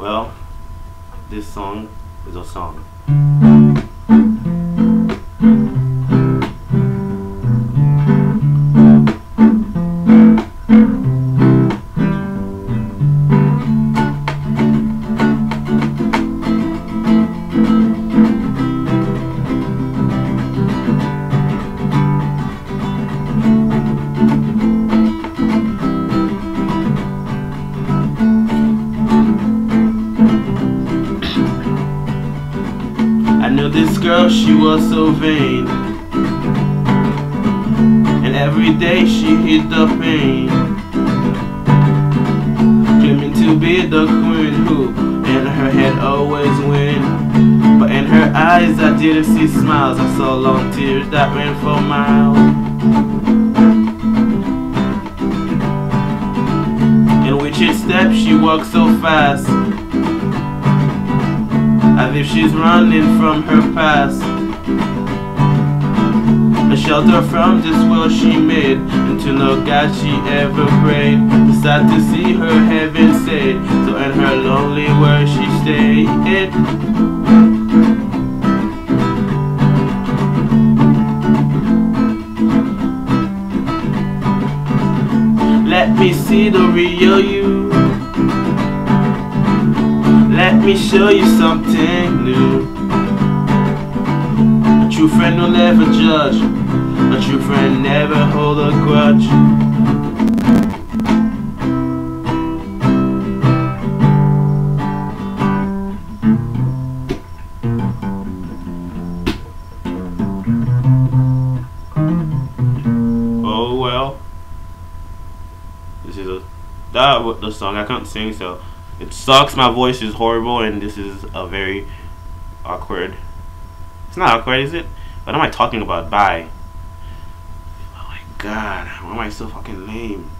Well, this song is a song. Knew this girl, she was so vain. And every day she hid the pain. Claiming to be the queen who in her head always win. But in her eyes I didn't see smiles, I saw long tears that ran for miles. In which each step she walked so fast as if she's running from her past. A shelter from this world she made, and to no God she ever prayed. Sad to see her heaven say, so in her lonely world she stayed. Let me see the real you. Me show you something new. A true friend will never judge. A true friend never hold a grudge. Oh well. This is a that the song I can't sing so it sucks. My voice is horrible, and this is a very awkward. It's not awkward, is it? What am I talking about? Bye. Oh my god, why am I so fucking lame?